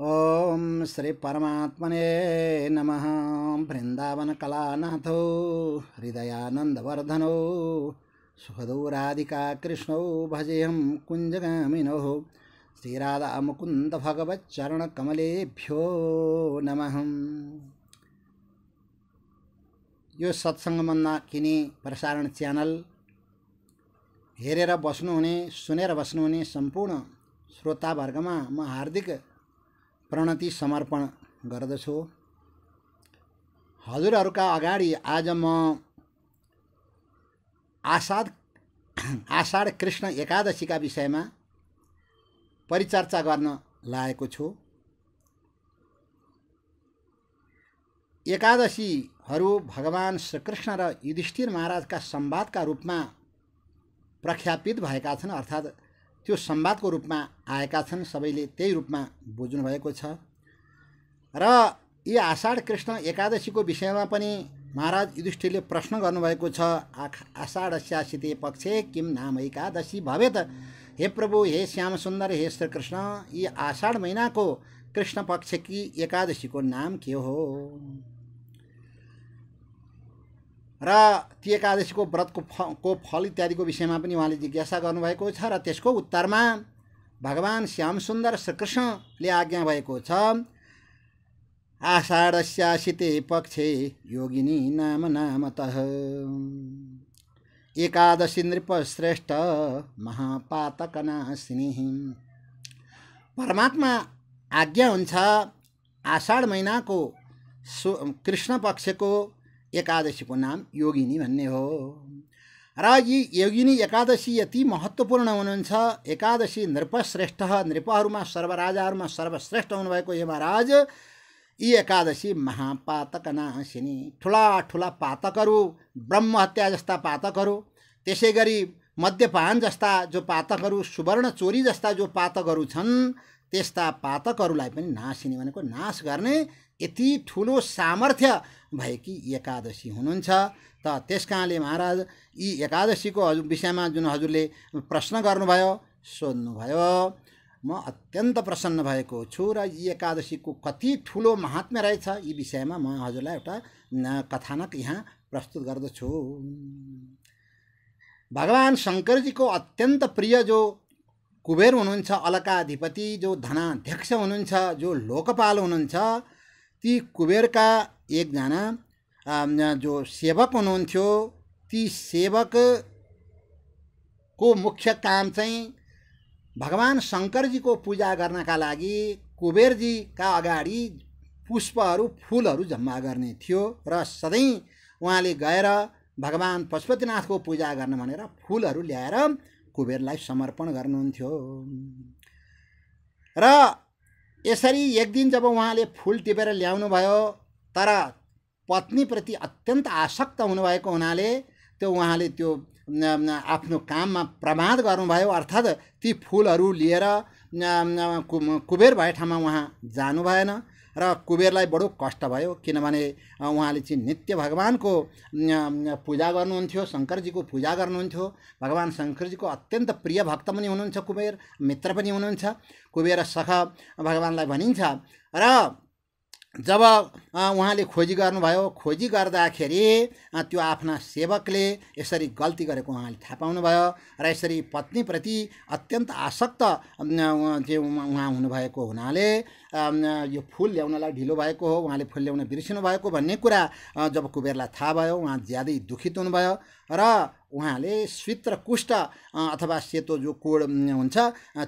ॐ श्रीपरमात्मने नमः। वृन्दावनकलानाथौ हृदयानन्दवर्धनौ सुखदौ राधिका कृष्णौ भजेऽहं कुञ्जगामिनौ श्रीराधामुकुन्दभगवच्चरणकमलेभ्यो नमः। यो सत्सङ्गमन्ना किने प्रसारण च्यानल हेरेर बस्नुहुने सुनेर बस्नुहुने सम्पूर्ण श्रोतावर्गमा म हार्दिक प्रणति समर्पण गर्दछु। हजुरहरूका अगाडि आज म आषाढ आषाढ कृष्ण एकादशीका विषयमा परिचर्चा गर्न लागेको छु। एकादशीहरू भगवान् श्रीकृष्ण र युधिष्ठिर महाराजका संवादका रूपमा प्रख्यापित भएका छन् अर्थात् त्यो संवादको रूपमा आएका छन् सबैले त्यही रूपमा बुझ्नुभएको छ। र यी आषाढ कृष्ण एकादशीको विषयमा पनि महाराज युधिष्ठिरले प्रश्न गर्नुभएको छ आषाढस्यासिते पक्षे किम नाम एकादशी भवेत? हे प्रभु हे श्याम सुन्दर हे श्रीकृष्ण यी आषाढ महिनाको कृष्ण पक्षकी एकादशीको नाम के हो? र ती एकादशीको व्रतको फ फल इत्यादिको विषयमा पनि उहाँले जिज्ञासा गर्नुभएको छ र त्यसको उत्तरमा भगवान् श्याम सुन्दर श्रीकृष्णले आज्ञा भएको छ आषाढस्यासिते पक्षे योगिनी नाम नामतः। एकादशी नृपश्रेष्ठ महापातकनाशिनी। परमात्मा आज्ञा हुन्छ आषाढ महिनाको सु कृष्ण पक्षको एकादशीको नाम योगिनी भन्ने हो। र यी योगिनी एकादशी यति महत्त्वपूर्ण हुनुहुन्छ। एकादशी नृपश्रेष्ठ नृपहरूमा सर्वराजाहरूमा सर्वश्रेष्ठ हुनुभएको हे महाराज यी एकादशी महापातक नाशिनी ठुला ठुला पातकहरू ब्रह्महत्या जस्ता पातकहरू त्यसै गरी मद्यपान जस्ता जो पातकहरू सुवर्ण चोरी जस्ता जो पातकहरू छन् त्यस्ता पातकहरूलाई पनि नाशिनी भनेको नाश गर्ने यति ठुलो सामर्थ्य भएकी एकादशी हुनुहुन्छ। त त्यस कारणले महाराज यी एकादशीको हजुर विषयमा जुन हजुरले प्रश्न गर्नुभयो सोध्नुभयो म अत्यन्त प्रसन्न भएको छु र यी एकादशीको कति ठुलो महात्म्य रहेछ यी विषयमा म हजुरलाई एउटा कथानक यहाँ प्रस्तुत गर्दछु। भगवान् शङ्करजीको अत्यन्त प्रिय जो कुबेर हुनुहुन्छ अलकाधिपति जो धनाध्यक्ष हुनुहुन्छ जो लोकपाल हुनुहुन्छ ती कुबेरका एकजना जो सेवक हुनुहुन्थ्यो ती सेवकको मुख्य काम चाहिँ भगवान् शङ्करजीको पूजा गर्नका लागि कुबेरजीका अगाडि पुष्पहरू फुलहरू जम्मा गर्ने थियो र सधैँ उहाँले गएर भगवान् पशुपतिनाथको पूजा गर्न भनेर फुलहरू ल्याएर कुबेरलाई समर्पण गर्नुहुन्थ्यो। र यसरी एक दिन जब उहाँले फुल टिपेर ल्याउनु भयो तर पत्नीप्रति अत्यन्त आसक्त हुनुभएको हुनाले त्यो उहाँले त्यो आफ्नो काममा प्रमाद गर्नुभयो। अर्थात् ती फुलहरू लिएर कुबेर भए ठाउँमा उहाँ जानु भएन र कुबेरलाई बडो कष्ट भयो। किनभने उहाँले चाहिँ नित्य भगवान्को पूजा गर्नुहुन्थ्यो शङ्करजीको पूजा गर्नुहुन्थ्यो। भगवान् शङ्करजीको अत्यन्त प्रिय भक्त पनि हुनुहुन्छ कुबेर मित्र पनि हुनुहुन्छ। कुबेर सख भगवान्लाई भनिन्छ र जब उहाँले खोजी गर्नुभयो खोजी गर्दाखेरि त्यो आफ्ना सेवकले यसरी गल्ती गरेको उहाँले थाहा पाउनुभयो र यसरी पत्नीप्रति अत्यन्त आसक्त उहाँ हुनुभएको हुनाले यो फुल ल्याउनलाई ढिलो भएको हो उहाँले फुल ल्याउन बिर्सिनु भएको भन्ने कुरा जब कुबेरलाई थाहा भयो उहाँ ज्यादै दुखित हुनुभयो र उहाँले शीत र कुष्ठ अथवा सेतो जो कोड हुन्छ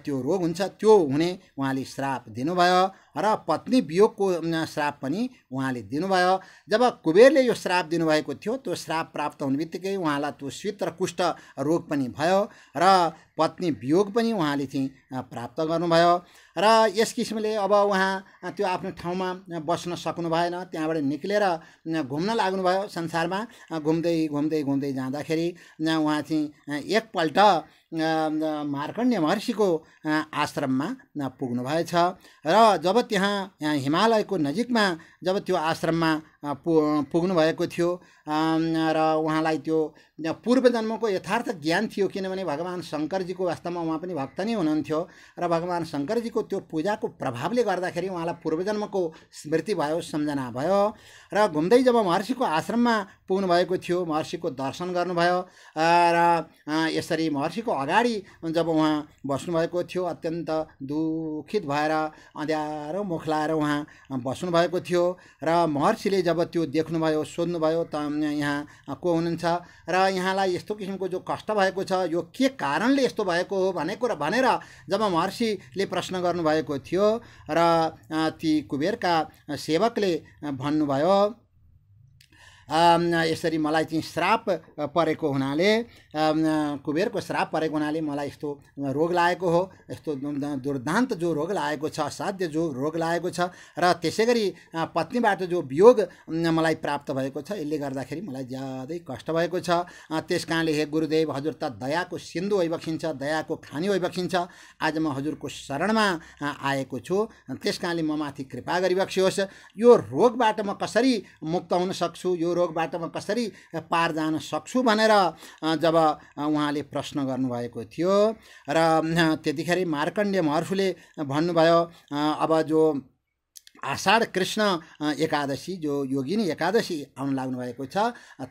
त्यो रोग हुन्छ त्यो हुने उहाँले श्राप दिनुभयो। र पत्नी वियोगको श्राप पनि उहाँले दिनुभयो। जब कुबेरले यो श्राप दिनुभएको थियो त्यो श्राप प्राप्त हुने बित्तिकै उहाँलाई त्यो शीत र कुष्ठ रोग पनि भयो र पत्नी वियोग पनि उहाँले चाहिँ प्राप्त गर्नुभयो। र यस किसिमले अब उहाँ त्यो आफ्नो ठाउँमा बस्न सक्नु भएन। त्यहाँबाट निक्लेर घुम्न लाग्नुभयो संसारमा। घुम्दै घुम्दै घुम्दै जाँदाखेरि उहाँ चाहिँ एकपल्ट मार्कण्य महर्षिको आश्रममा पुग्नुभएछ र जब त्यहाँ हिमालयको नजिकमा जब त्यो आश्रममा पुग्नुभएको थियो र उहाँलाई त्यो पूर्व जन्मको यथार्थ ज्ञान थियो किनभने भगवान् शङ्करजीको वास्तवमा उहाँ पनि भक्त नै हुनुहुन्थ्यो र भगवान् शङ्करजीको त्यो पूजाको प्रभावले गर्दाखेरि उहाँलाई पूर्वजन्मको स्मृति भयो सम्झना भयो र घुम्दै जब महर्षिको आश्रममा पुग्नुभएको थियो महर्षिको दर्शन गर्नुभयो र यसरी महर्षिको अगाडि जब उहाँ बस्नुभएको थियो अत्यन्त दुखित भएर अँध्यारो मुख लाएर उहाँ बस्नुभएको थियो र महर्षिले जब त्यो देख्नुभयो सोध्नुभयो त यहाँ को हुनुहुन्छ? र यहाँलाई यस्तो किसिमको जो कष्ट भएको छ यो के कारणले यस्तो भएको हो भनेको र भनेर जब महर्षिले प्रश्न गर्नुभएको थियो र ती कुबेरका सेवकले भन्नुभयो यसरी मलाई चाहिँ श्राप परेको हुनाले कुबेरको श्राप परेको हुनाले मलाई यस्तो रोग लागेको हो। यस्तो दुर्दान्त जो रोग लागेको छ असाध्य जो रोग लागेको छ र त्यसै गरी पत्नीबाट जो वियोग मलाई प्राप्त भएको छ यसले गर्दाखेरि मलाई ज्यादै कष्ट भएको छ। त्यस कारणले हे गुरुदेव हजुर त दयाको सिन्धु भइबक्सिन्छ दयाको खानी भइबक्सिन्छ आज म हजुरको शरणमा आएको छु। त्यस कारणले म माथि कृपा गरिबक्सियोस्। यो रोगबाट म कसरी मुक्त हुन सक्छु? यो रोगबाट म कसरी पार जान सक्छु भनेर जब उहाँले प्रश्न गर्नुभएको थियो। र त्यतिखेर मार्कण्डे महर्षुले भन्नुभयो अब जो आषाढ कृष्ण एकादशी जो योगिनी एकादशी आउनु लाग्नु भएको छ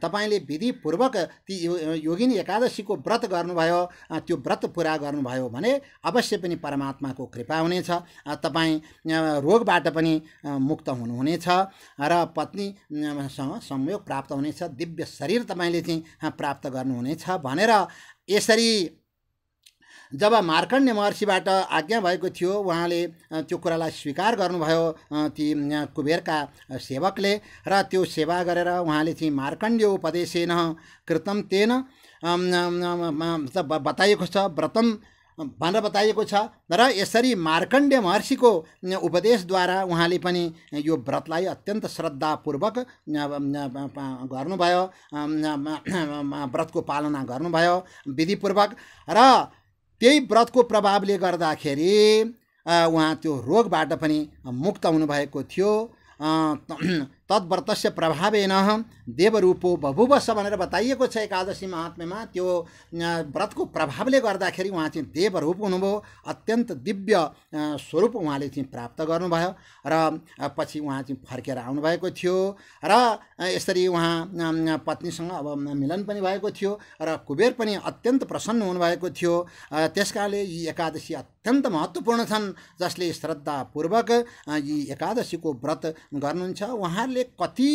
तपाईँले विधिपूर्वक ती योगिनी एकादशीको व्रत गर्नुभयो त्यो व्रत पुरा गर्नुभयो भने अवश्य पनि परमात्माको कृपा हुनेछ। तपाईँ रोगबाट पनि मुक्त हुनुहुनेछ र पत्नीसँग संयोग प्राप्त हुनेछ दिव्य शरीर तपाईँले चाहिँ प्राप्त गर्नुहुनेछ भनेर यसरी जब मार्कण्य महर्षिबाट आज्ञा भएको थियो उहाँले त्यो कुरालाई स्वीकार गर्नुभयो ती कुबेरका सेवकले र त्यो सेवा गरेर उहाँले चाहिँ मार्कण्ड्य उपदेशेन कृतम तेन बताइएको छ व्रतम भनेर बताइएको छ। र यसरी मार्कण्डे महर्षिको उपदेशद्वारा उहाँले पनि यो व्रतलाई अत्यन्त श्रद्धापूर्वक गर्नुभयो व्रतको पालना गर्नुभयो विधिपूर्वक। र त्यही व्रतको प्रभावले गर्दाखेरि उहाँ त्यो रोगबाट पनि मुक्त हुनुभएको थियो। तद्व्रतस्य प्रभावेन देवरूपो बभुवस भनेर बताइएको छ एकादशी महात्म्यमा। त्यो व्रतको प्रभावले गर्दाखेरि उहाँ चाहिँ देवरूप हुनुभयो। अत्यन्त दिव्य स्वरूप उहाँले चाहिँ प्राप्त गर्नुभयो र पछि उहाँ चाहिँ फर्केर आउनुभएको थियो र यसरी उहाँ पत्नीसँग अब मिलन पनि भएको थियो र कुबेर पनि अत्यन्त प्रसन्न हुनुभएको थियो। त्यस कारणले यी एकादशी अत्यन्त महत्त्वपूर्ण छन् जसले श्रद्धापूर्वक यी एकादशीको व्रत गर्नुहुन्छ। उहाँहरूले कति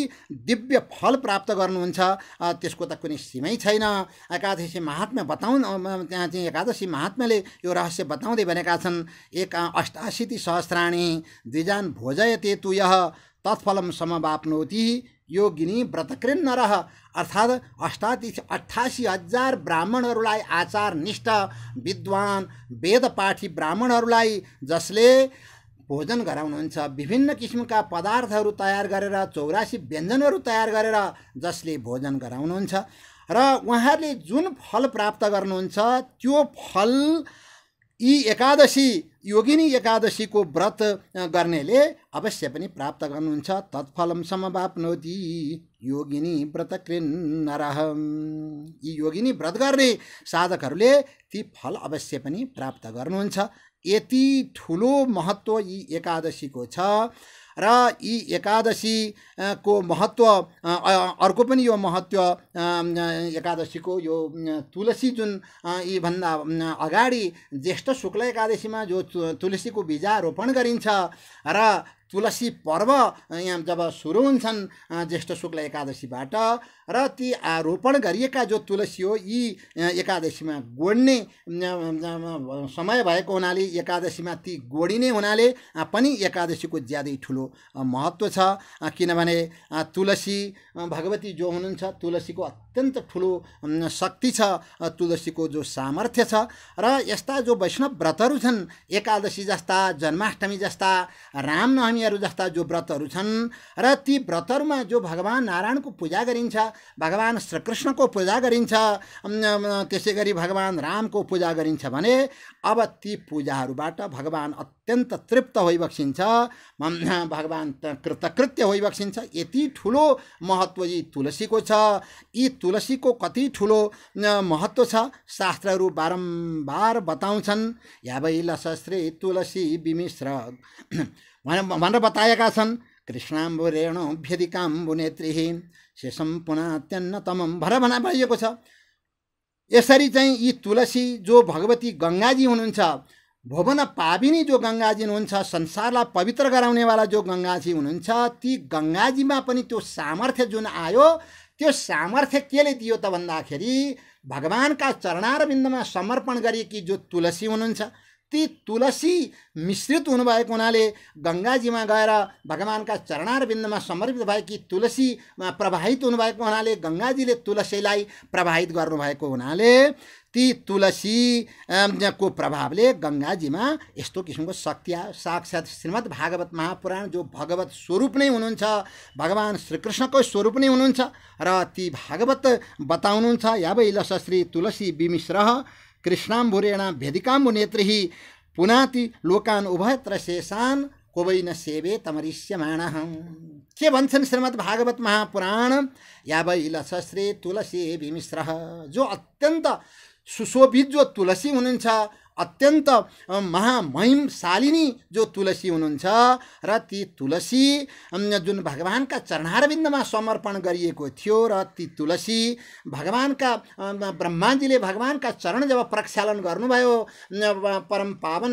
दिव्य फल प्राप्त गर्नुहुन्छ त्यसको त कुनै सीमै छैन। एकादशी महात्म्य बताउ त्यहाँ चाहिँ एकादशी महात्म्यले यो रहस्य बताउँदै भनेका छन् एक अष्टाशीति सहस्राणी द्विजान भोजयते तु यह तत्फलम समवाप्नोति योगिनी व्रतकृन नरह अर्थात् अष्टाति अठासी हजार ब्राह्मणहरूलाई आचार निष्ठ विद्वान वेदपाठी ब्राह्मणहरूलाई जसले भोजन गराउनुहुन्छ विभिन्न किसिमका पदार्थहरू तयार गरेर चौरासी व्यञ्जनहरू तयार गरेर जसले भोजन गराउनुहुन्छ र उहाँहरूले जुन फल प्राप्त गर्नुहुन्छ त्यो फल यी एकादशी योगिनी एकादशीको व्रत गर्नेले अवश्य पनि प्राप्त गर्नुहुन्छ। तत्फलम समवाप्नोति योगिनी व्रत नरह यी योगिनी व्रत गर्ने साधकहरूले ती फल अवश्य पनि प्राप्त गर्नुहुन्छ। यति ठुलो महत्त्व यी एकादशीको छ र यी एकादशीको महत्त्व अर्को पनि यो महत्त्व एकादशीको यो तुलसी जुन यीभन्दा अगाडि ज्येष्ठ शुक्ल एकादशीमा जो तुलसीको बिजा रोपण गरिन्छ र तुलसी पर्व यहाँ जब सुरु हुन्छन् ज्येष्ठ शुक्ल एकादशीबाट र ती रोपण गरिएका जो तुलसी हो यी एकादशीमा गोड्ने समय भएको हुनाले एकादशीमा ती गोडिने हुनाले पनि एकादशीको ज्यादै ठुलो महत्त्व छ। किनभने तुलसी भगवती जो हुनुहुन्छ तुलसीको अत्यन्त ठुलो शक्ति छ। तुलसीको जो सामर्थ्य छ र यस्ता जो वैष्णव व्रतहरू छन् एकादशी जस्ता जन्माष्टमी जस्ता रामनवमी नवमीहरू जस्ता जो व्रतहरू छन् र ती व्रतहरूमा जो भगवान् नारायणको पूजा गरिन्छ भगवान् श्रीकृष्णको पूजा गरिन्छ त्यसै गरी भगवान् रामको पूजा गरिन्छ भने अब ती पूजाहरूबाट भगवान् अत्यन्त तृप्त होइबक्सिन्छ भगवान् कृतकृत्य होइबक्सिन्छ यति ठुलो महत्त्व यी तुलसीको छ। यी तुलसीको कति ठुलो महत्त्व छ शास्त्रहरू बारम्बार बताउँछन्। यावै लशस्त्री तुलसी विमिश्र। भनेर बताएका छन्। कृष्णाम्बुरेण भेदिकाम्बु नेत्री शेषम पुनात्यन्नतमम भर भना भनिएको छ। यसरी चाहिँ यी तुलसी जो भगवती गङ्गाजी हुनुहुन्छ भुवन पाविनी जो गङ्गाजी हुनुहुन्छ संसारलाई पवित्र गराउनेवाला जो गङ्गाजी हुनुहुन्छ ती गङ्गाजीमा पनि त्यो सामर्थ्य जुन आयो त्यो सामर्थ्य केले दियो त भन्दाखेरि भगवान्का चरणारविन्दमा समर्पण गरिएकी जो तुलसी हुनुहुन्छ ती तुलसी मिश्रित हुनुभएको हुनाले गङ्गाजीमा गएर भगवान्का चरणारविन्दमा समर्पित भएकी तुलसीमा प्रवाहित हुनुभएको हुनाले गङ्गाजीले तुलसीलाई प्रवाहित गर्नुभएको हुनाले ती तुलसी को प्रभावले गङ्गाजीमा यस्तो किसिमको शक्ति साक्षात् श्रीमद् भागवत महापुराण जो भगवत स्वरूप नै हुनुहुन्छ भगवान् श्रीकृष्णको स्वरूप नै हुनुहुन्छ र ती भागवत बताउनुहुन्छ यावै लसश्री तुलसी विमिश्र कृष्णाम्बुरेण भेदिकाम्बु नेत्री पुनाति लोकान उभयत्र शेषान कोवै न सेवे तमरिष्यमाण। के भन्छन् श्रीमद् भागवत महापुराण या वै लसश्री तुलसी विमिश्र। जो अत्यन्त सुशोभित जो तुलसी हुनुहुन्छ अत्यन्त महामहिमशालिनी जो तुलसी हुनुहुन्छ र ती तुलसी जुन भगवान्का चरणारविन्दमा समर्पण गरिएको थियो र ती तुलसी भगवान्का ब्रह्माजीले भगवान्का चरण जब प्रक्षालन गर्नुभयो परम पावन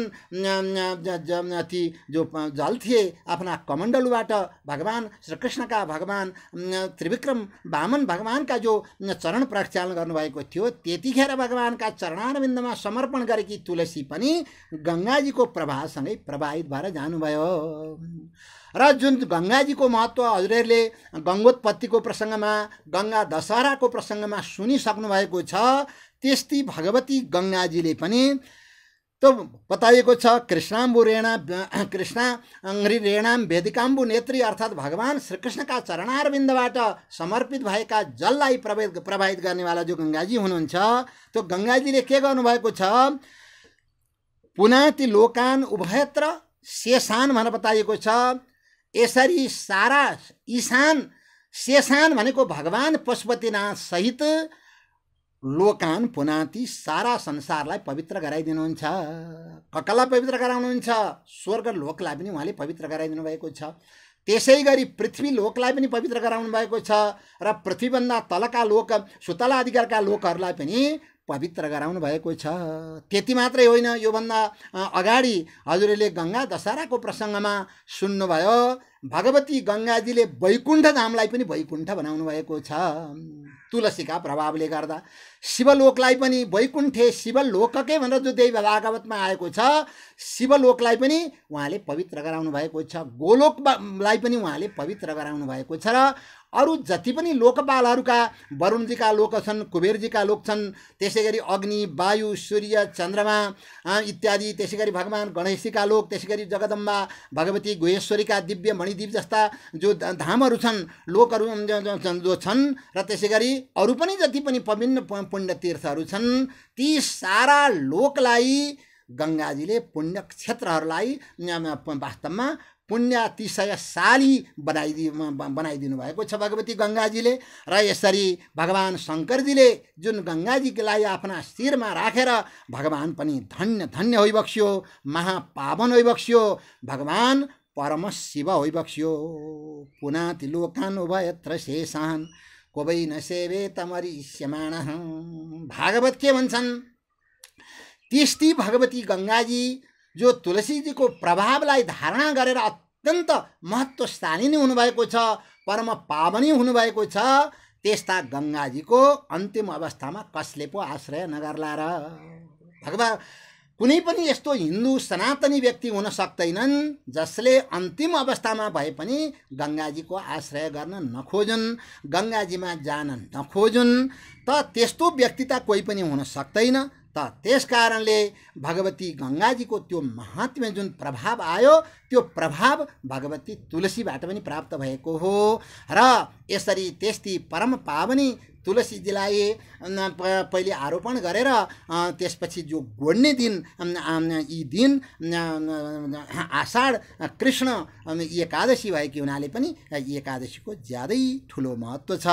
ती जो जल थिए आफ्ना कमण्डलुबाट भगवान् श्रीकृष्णका भगवान् त्रिविक्रम वामन भगवान्का जो चरण प्रक्षालन गर्नुभएको थियो त्यतिखेर भगवान्का चरणारविन्दमा समर्पण गरेकी तुलसी पनि गङ्गाजीको प्रभावसँगै प्रभावित भएर जानुभयो। र जुन गङ्गाजीको महत्त्व हजुरहरूले गङ्गोत्पत्तिको प्रसङ्गमा गङ्गा दशहराको प्रसङ्गमा सुनिसक्नु भएको छ त्यस्तै भगवती गङ्गाजीले पनि त्यो बताइएको छ कृष्णाम्बु रेणा कृष्ण रेणाम वेदिकाम्बु नेत्री अर्थात् भगवान् श्रीकृष्णका चरणारविन्दबाट समर्पित भएका जललाई प्रभावित प्रभावित गर्नेवाला जो गङ्गाजी हुनुहुन्छ त्यो गङ्गाजीले के गर्नुभएको छ पुनाति लोकान उभयत्र शेषान भनेर बताइएको छ। यसरी सारा इशान शेषान भनेको भगवान् पशुपतिनाथ सहित लोकान पुनाति सारा संसारलाई पवित्र गराइदिनुहुन्छ। ककलाई पवित्र गराउनुहुन्छ? स्वर्ग लोकलाई पनि उहाँले पवित्र गराइदिनु भएको छ। त्यसै गरी पृथ्वी लोकलाई पनि पवित्र गराउनु भएको छ र पृथ्वीभन्दा तलका लोक सुतला अधिकारका लोकहरूलाई पनि पवित्र गराउनु भएको छ। त्यति मात्रै होइन योभन्दा अगाडि हजुरले गङ्गा दशहराको प्रसङ्गमा सुन्नुभयो भगवती गङ्गाजीले वैकुण्ठ धामलाई पनि वैकुण्ठ बनाउनु भएको छ। तुलसीका प्रभावले गर्दा। शिवलोकलाई पनि वैकुण्ठे शिवलोककै भनेर जो देवी भागवतमा आएको छ शिवलोकलाई पनि उहाँले पवित्र गराउनु भएको छ। गोलोकलाई पनि उहाँले पवित्र गराउनु भएको छ र अरू जति पनि लोकपालहरूका वरुणजीका लोक छन् कुबेरजीका लोक छन् त्यसै गरी अग्नि वायु सूर्य चन्द्रमा इत्यादि त्यसै गरी भगवान् गणेशजीका लोक त्यसै गरी जगदम्बा भगवती गुहेश्वरीका दिव्य मणिदीप जस्ता जो धामहरू छन् लोकहरू जो छन् र त्यसै अरू पनि जति पनि विभिन्न पुण्य तीर्थहरू छन् ती सारा लोकलाई गङ्गाजीले पुण्य क्षेत्रहरूलाई वास्तवमा पुण्यातिशयशाली बनाइदिनु बनाइदिनु भएको छ भगवती गङ्गाजीले र यसरी भगवान् शङ्करजीले जुन गङ्गाजीलाई आफ्ना शिरमा राखेर भगवान् पनि धन्य धन्य होइबक्स्यो महापावन होइबक्स्यो भगवान् परम शिव होइबक्स्यो। पुनाति लोकान उभयत्र शेषान। कोबै नसेवे तमरिष्यमाण। भागवत के भन्छन्? त्यस्ती भगवती गङ्गाजी जो तुलसीजीको प्रभावलाई धारणा गरेर अत्यन्त महत्त्वस्थानी हुनुभएको छ परम पावनी हुनुभएको छ त्यस्ता गङ्गाजीको अन्तिम अवस्थामा कसले पो आश्रय नगर्ला र? भगवान् कुनै पनि यस्तो हिन्दू सनातनी व्यक्ति हुन सक्दैनन् जसले अन्तिम अवस्थामा भए पनि गङ्गाजीको आश्रय गर्न नखोजुन् गङ्गाजीमा जान नखोजुन् त त्यस्तो व्यक्ति त कोही पनि हुन सक्दैन। त त्यस कारणले भगवती गङ्गाजीको त्यो महात्म्य जुन प्रभाव आयो त्यो प्रभाव भगवती तुलसीबाट पनि प्राप्त भएको हो। र यसरी त्यस्ती परम पावनी तुलसीजीलाई पहिले आरोपण गरेर त्यसपछि जो गोड्ने दिन यी दिन आषाढ कृष्ण एकादशी भएको हुनाले पनि एकादशीको ज्यादै ठुलो महत्त्व छ।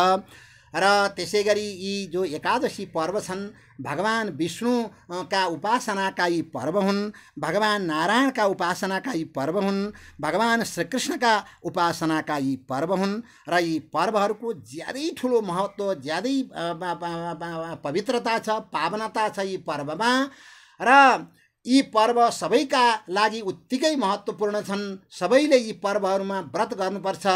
र त्यसै गरी यी जो एकादशी पर्व छन् भगवान् विष्णुका उपासनाका यी पर्व हुन् भगवान् नारायणका उपासनाका यी पर्व हुन् भगवान् श्रीकृष्णका उपासनाका यी पर्व हुन् र यी पर्वहरूको ज्यादै ठुलो महत्त्व ज्यादै पवित्रता छ पावनता छ यी पर्वमा। र यी पर्व सबैका लागि उत्तिकै महत्त्वपूर्ण छन् सबैले यी पर्वहरूमा व्रत गर्नुपर्छ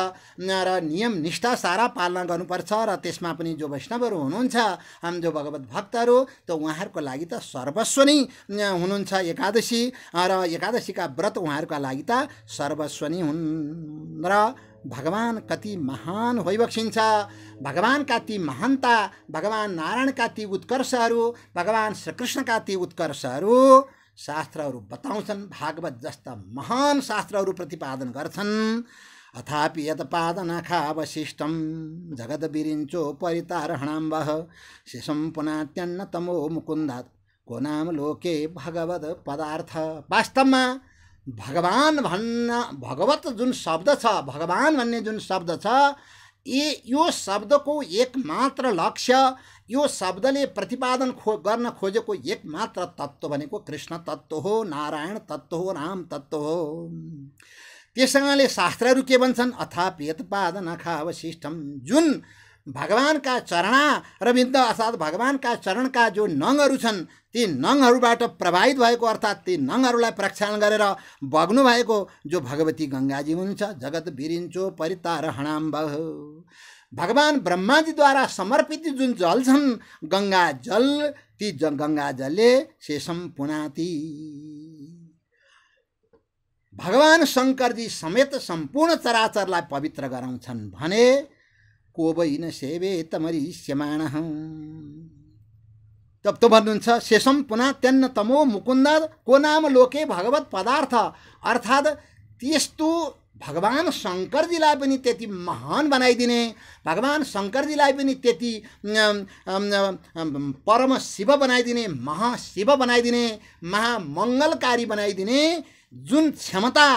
र नियम निष्ठा सारा पालना गर्नुपर्छ र त्यसमा पनि जो वैष्णवहरू हुनुहुन्छ हाम जो भगवत भक्तहरू त उहाँहरूको लागि त सर्वस्व नै हुनुहुन्छ एकादशी र एकादशीका व्रत उहाँहरूका लागि त सर्वस्व नै हुन् र भगवान् कति महान होइबक्सिन्छ भगवान्का ती महानता भगवान् नारायणका ती उत्कर्षहरू भगवान् श्रीकृष्णका ती उत्कर्षहरू शास्त्रहरू बताउँछन् भागवत जस्ता महान शास्त्रहरू प्रतिपादन गर्छन्। अथापि यतपादनखावशिष्टं जगद्विरिञ्चो परितारहणाम्बः शिशं पुनात्यन्न तमो मुकुन्दात्। को नाम लोके भगवत पदार्थ। वास्तवमा भगवान् भन्न भगवत जुन शब्द छ भगवान् भन्ने जुन शब्द छ ए यो शब्दको एक मात्र लक्ष्य यो शब्दले प्रतिपादन खो गर्न खोजेको एक मात्र तत्त्व भनेको कृष्ण तत्त्व हो नारायण तत्त्व हो राम तत्त्व हो। त्यससँगले शास्त्रहरू के भन्छन्? अथापेतपाद नखा अवशिष्टम जुन भगवान्का चरणा रविन्द अर्थात् भगवान्का चरणका जो नङहरू छन् ती नङहरूबाट प्रभावित भएको अर्थात् ती नङहरूलाई प्रक्षालन गरेर बग्नु भएको जो भगवती गङ्गाजी हुनुहुन्छ जगत बिरिन्चो परितार हणाम्ब भगवान् ब्रह्माजीद्वारा समर्पित जुन जल छन् गङ्गा जल ती गङ्गा जलले शेषम पुनाति। भगवान् शङ्करजी समेत सम्पूर्ण चराचरलाई पवित्र गराउँछन् भने को न सेवे तमरिष्यमाण। तब त भन्नुहुन्छ शेषम पुना त्यन्न तमो मुकुन्द को नाम लोके भगवत पदार्थ? अर्थात् त्यस्तो भगवान् शङ्करजीलाई पनि त्यति महान बनाइदिने। भगवान् शङ्करजीलाई पनि त्यति परम शिव बनाइदिने महाशिव बनाइदिने महामङ्गलकारी बनाइदिने जुन क्षमता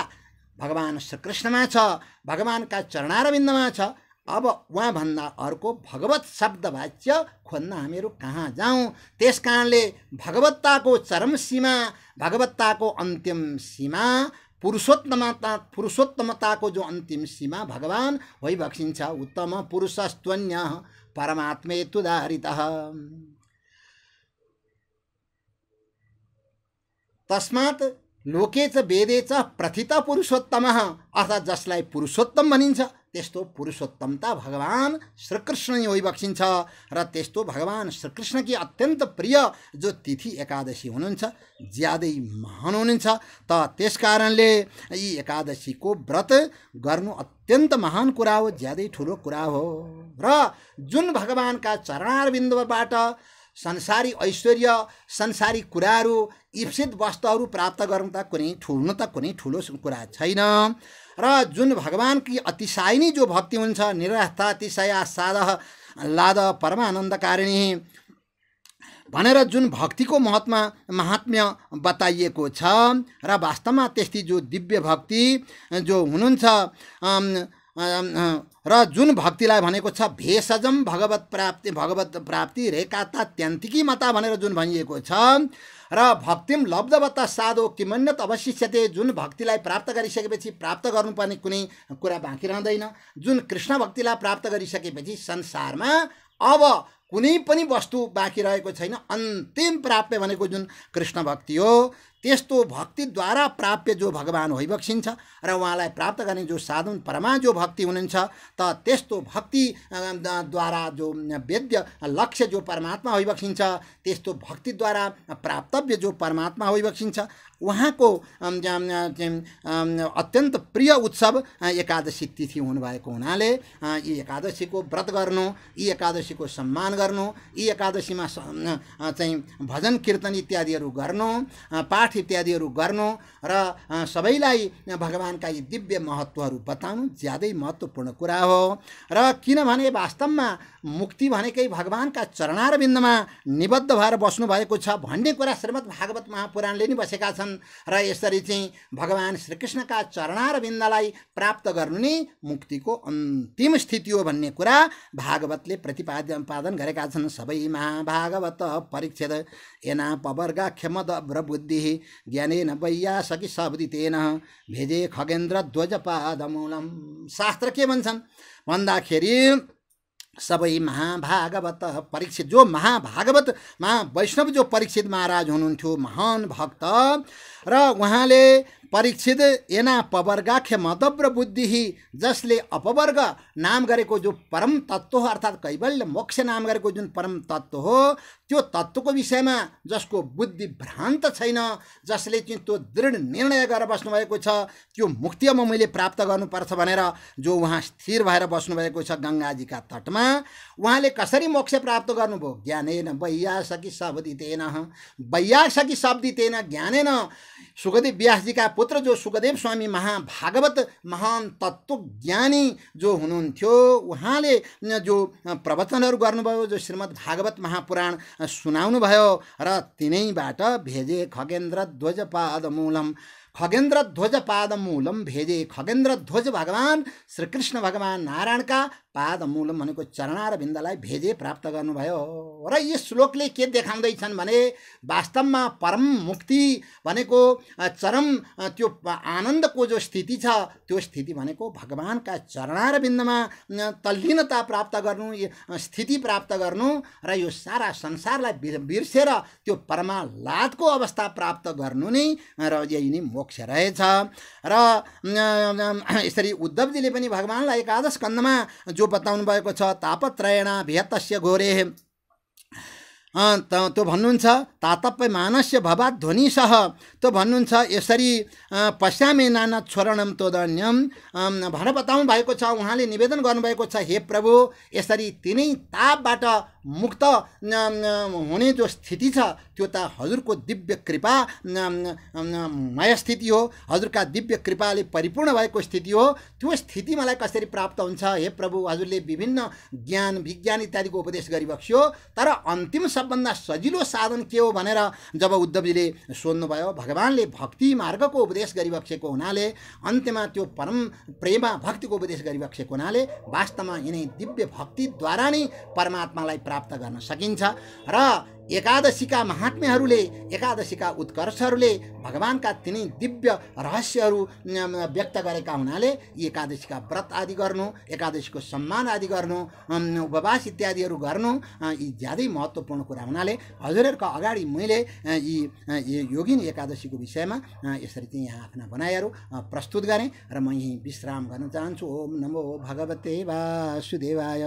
भगवान् श्रीकृष्णमा छ भगवान्का चरणारविन्दमा छ अब उहाँभन्दा अर्को भगवत शब्द वाच्य खोज्न हामीहरू कहाँ जाउँ? त्यस कारणले भगवत्ताको चरम सीमा भगवत्ताको अन्तिम सीमा पुरुषोत्तमता पुरुषोत्तमताको जो अन्तिम सीमा भगवान् भइबक्सिन्छ उत्तम पुरुषस्त्वन्य परमात्मे तुदारित तस्मात् लोके च वेदे च प्रथित पुरुषोत्तम अर्थात् जसलाई पुरुषोत्तम भनिन्छ त्यस्तो पुरुषोत्तमता भगवान् श्रीकृष्ण नै बक्सिन्छ र त्यस्तो भगवान् श्रीकृष्णकी अत्यन्त प्रिय जो तिथि एकादशी हुनुहुन्छ ज्यादै महान हुनुहुन्छ। त त्यस कारणले यी एकादशीको व्रत गर्नु अत्यन्त महान कुरा हो ज्यादै ठुलो कुरा हो। र जुन भगवान्का चरणारबिन्दुबाट संसारी ऐश्वर्य संसारी कुराहरू इप्सित वस्तुहरू प्राप्त गर्नु त कुनै ठुल्नु त कुनै ठुलो कुरा छैन। र जुन भगवान्की अतिशायिनी जो भक्ति हुन्छ निरस्ता अतिशया साध लाद परमानन्दकारिणी भनेर जुन भक्तिको महत्त्व महात्म्य बताइएको छ र वास्तवमा त्यस्तै जो दिव्य भक्ति जो हुनुहुन्छ र जुन भक्तिलाई भनेको छ भेषजम भगवत प्राप्ति भगवत प्राप्ति रेखाता त्यन्तिकी मता भनेर जुन भनिएको छ र भक्तिम लब्धवत्ता साधो किमन्यत अवशिष्यते जुन भक्तिलाई प्राप्त गरिसकेपछि प्राप्त गर्नुपर्ने कुनै कुरा बाँकी रहँदैन। जुन कृष्ण भक्तिलाई प्राप्त गरिसकेपछि संसारमा अब कुनै पनि वस्तु बाँकी रहेको छैन अन्तिम प्राप्य भनेको जुन कृष्ण भक्ति हो। त्यस्तो भक्तिद्वारा प्राप्य जो भगवान् होइबक्सिन्छ र उहाँलाई प्राप्त गर्ने जो साधन परमा जो भक्ति हुनुहुन्छ त त्यस्तो भक्ति द्वारा जो वेद्य लक्ष्य जो परमात्मा होइबक्सिन्छ त्यस्तो भक्तिद्वारा प्राप्तव्य जो परमात्मा होइबक्सिन्छ उहाँको अत्यन्त प्रिय उत्सव एकादशी तिथि हुनुभएको हुनाले यी एकादशीको व्रत गर्नु यी एकादशीको सम्मान गर्नु यी एकादशीमा चाहिँ भजन कीर्तन इत्यादिहरू गर्नु पाठ इत्यादिहरू गर्नु र सबैलाई भगवान्का यी दिव्य महत्त्वहरू बताउनु ज्यादै महत्त्वपूर्ण कुरा हो। र किनभने वास्तवमा मुक्ति भनेकै भगवान्का चरणारविन्दमा निबद्ध भएर बस्नुभएको छ भन्ने कुरा श्रीमद् भागवत महापुराणले नै बसेका छन् र यसरी चाहिँ भगवान् श्रीकृष्णका चरणारविन्दलाई प्राप्त गर्नु नै मुक्तिको अन्तिम स्थिति हो भन्ने कुरा भागवतले प्रतिपादन गरेका छन्। सबै महाभागवत परीक्षित एना पवर्गा क्षमद बुद्धि ज्ञानेन वैया सकी शब्दितेन भेजे खगेन्द्र ध्वज पादमूलम शास्त्र के भन्छन् भन्दाखेरि सबै महाभागवत परीक्षित। जो महाभागवत महावैष्णव जो परीक्षित महाराज हुनुहुन्थ्यो महान भक्त र उहाँले परीक्षित एना पवर्गाख्य मदब्र बुद्धि जसले अपवर्ग नाम गरेको जो परम तत्त्व हो अर्थात् कैवल्य मोक्ष नाम गरेको जुन परम तत्त्व हो त्यो तत्त्वको विषयमा जसको बुद्धि भ्रान्त छैन जसले चाहिँ त्यो दृढ निर्णय गरेर बस्नुभएको छ त्यो मुक्ति अब मैले प्राप्त गर्नुपर्छ भनेर जो उहाँ स्थिर भएर बस्नुभएको छ गङ्गाजीका तटमा उहाँले कसरी मोक्ष प्राप्त गर्नुभयो? ज्ञानेन बैया सकी शब्दितेन। बैया सकी शब्दितेन ज्ञानेन सुखदेव व्यासजीका पुत्र जो सुखदेव स्वामी महाभागवत महान तत्त्वज्ञानी जो हुनुहुन्थ्यो उहाँले जो प्रवचनहरू गर्नुभयो जो श्रीमद् भागवत महापुराण सुनाउनुभयो र तिनैबाट भेजे खगेन्द्र ध्वजपाद मूलम। खगेन्द्र ध्वज पाद मूलम भेजे खगेन्द्र ध्वज भगवान् श्रीकृष्ण भगवान् नारायणका पाद मूलम भनेको चरणारविन्दलाई भेजे प्राप्त गर्नुभयो र यी श्लोकले के देखाउँदैछन् भने वास्तवमा परम मुक्ति भनेको चरम त्यो आनन्दको जो स्थिति छ त्यो स्थिति भनेको भगवान्का चरणारविन्दमा तल्लीनता प्राप्त गर्नु स्थिति प्राप्त गर्नु र यो सारा संसारलाई बिर्सेर त्यो परमालादको अवस्था प्राप्त गर्नु नै र यही नै रहेछ र यसरी उद्धवजीले पनि भगवान्लाई एकादश कन्दमा जो बताउनु भएको छ तापत्रयणा भिहतस्य घोरे। त्यो भन्नुहुन्छ तातप्य मानस्य भवात् ध्वनिसह त्यो भन्नुहुन्छ यसरी पश्यामे नाना छोरणम तोदन्यम। भनेर बताउनु भएको छ उहाँले निवेदन गर्नुभएको छ हे प्रभु यसरी तिनै तापबाट मुक्त हुने जो स्थिति छ त्यो त हजुरको दिव्य कृपा मय स्थिति हो। हजुरका दिव्य कृपाले परिपूर्ण भएको स्थिति हो। त्यो स्थिति मलाई कसरी प्राप्त हुन्छ? हे प्रभु हजुरले विभिन्न ज्ञान विज्ञान इत्यादिको उपदेश गरिबक्स्यो। तर अन्तिम सबभन्दा सजिलो साधन के हो भनेर जब उद्धवजीले सोध्नुभयो भगवान्ले भक्ति मार्गको उपदेश गरिबक्सेको हुनाले अन्त्यमा त्यो परम प्रेमा भक्तिको उपदेश गरिबक्सेको हुनाले वास्तवमा यिनै दिव्य भक्तिद्वारा नै परमात्मालाई प्राप्त गर्न सकिन्छ र एकादशीका महात्म्यहरूले एकादशीका उत्कर्षहरूले भगवान्का तिनै दिव्य रहस्यहरू व्यक्त गरेका हुनाले यी एकादशीका व्रत आदि गर्नु एकादशीको सम्मान आदि गर्नु उपवास इत्यादिहरू गर्नु यी ज्यादै महत्त्वपूर्ण कुरा हुनाले हजुरहरूको अगाडि मैले यी योगिनी एकादशीको विषयमा यसरी चाहिँ यहाँ आफ्ना बनाइहरू प्रस्तुत गरेँ र म यहीँ विश्राम गर्न चाहन्छु। ओम नमो भगवते वासुदेवाय।